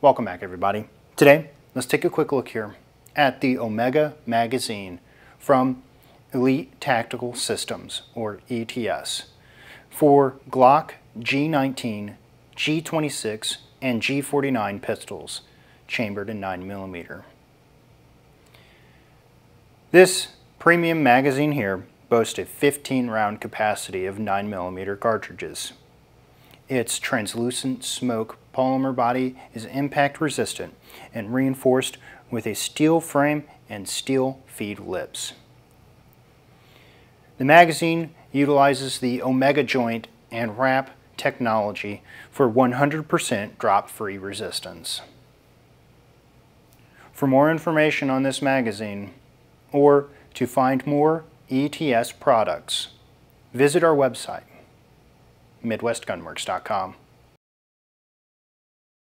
Welcome back everybody. Today, let's take a quick look here at the Omega magazine from Elite Tactical Systems, or ETS, for Glock G19, G26, and G49 pistols, chambered in 9mm. This premium magazine here boasts a 15 round capacity of 9mm cartridges. Its translucent smoke polymer body is impact resistant and reinforced with a steel frame and steel feed lips. The magazine utilizes the Omega joint and wrap technology for 100% drop-free resistance. For more information on this magazine, or to find more ETS products, visit our website, MidwestGunworks.com.